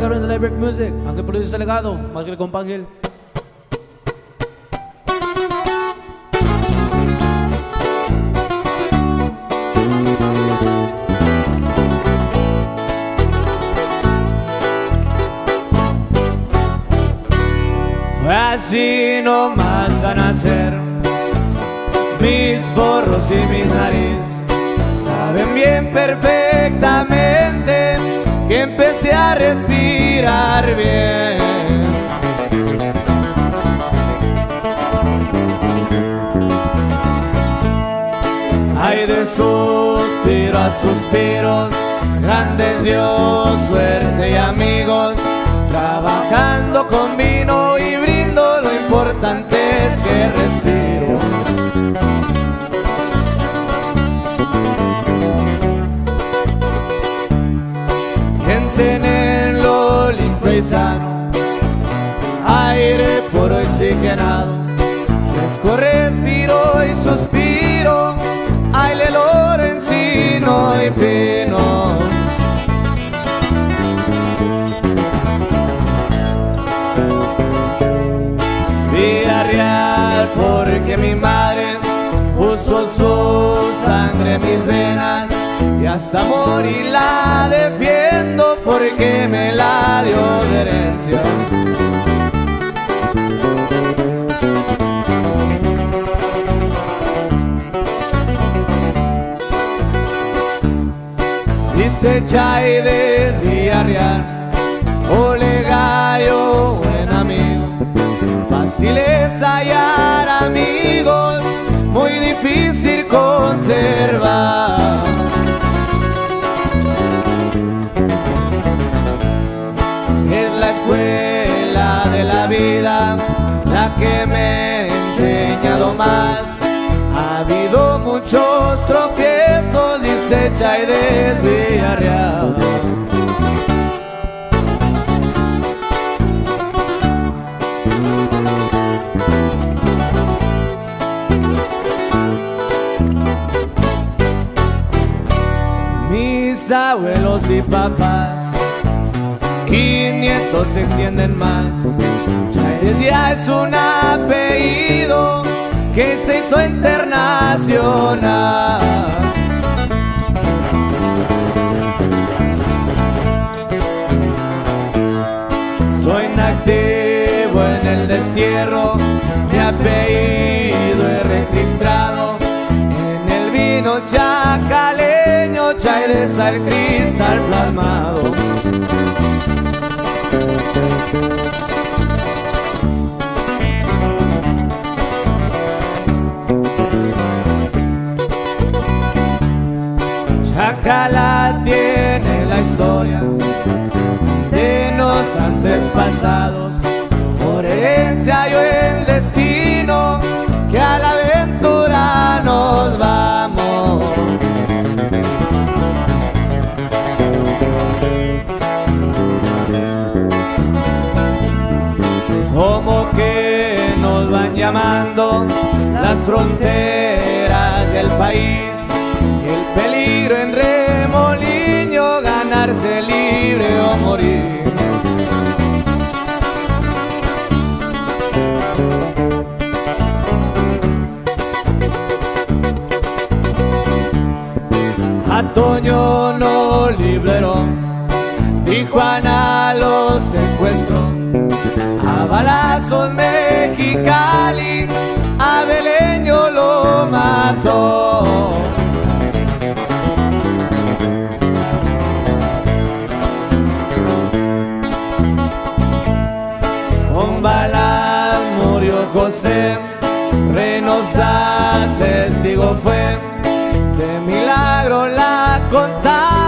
cabrones de Live Music. Ángel produce legado, más que el compa Ángel. Fue así nomás a nacer Mis borros y mis nariz Saben bien perfectamente empecé a respirar bien. Hay de suspiro a suspiro Grandes Dios, suerte y amigos Trabajando con vino y aire puro oxigenado, fresco respiro y suspiro, aire Lorenzino y pino. Vida real porque mi madre puso su sangre en mis venas y hasta morir la defiendo porque me la dio de herencia. Dice Chay de Villarreal, Olegario, buen amigo. Fácil es hallar amigos, muy difícil conservar. Más. Ha habido muchos tropiezos, dice Chaides Villarreal. Mis abuelos y papás y nietos se extienden más. Chávez ya es un apellido que se hizo internacional. Soy nativo en el destierro, mi apellido es registrado en el vino chacaleño, Chávez al cristal plasmado. Tiene la historia de los antes pasados, por herencia yo el destino, que a la aventura nos vamos. como que nos van llamando las fronteras del país morir. A Toño no libró, Tijuana lo secuestró a balazos José, Reynosa testigo fue, de milagro la contamos,